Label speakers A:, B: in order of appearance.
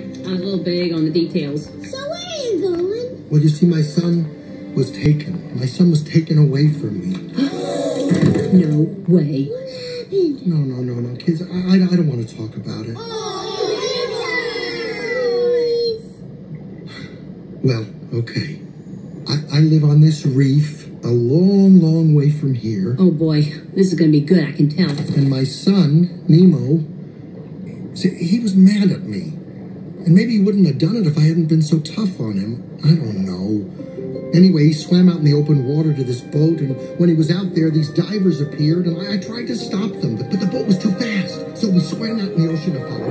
A: sorry. I was a little vague on the details.
B: So where are you going?
C: Well, you see, my son was taken. My son was taken away from me.
A: No way.
B: What happened?
C: No, no, no, no, kids. I, I, I don't want to talk about it.
B: Oh,
C: Well, okay. I, I live on this reef a long, long way from here.
A: Oh boy, this is gonna be good, I can tell.
C: And my son, Nemo, see, he was mad at me. And maybe he wouldn't have done it if I hadn't been so tough on him. I don't know. Anyway, he swam out in the open water to this boat, and when he was out there, these divers appeared, and I, I tried to stop them, but, but the boat was too fast. So we swam out in the ocean to follow.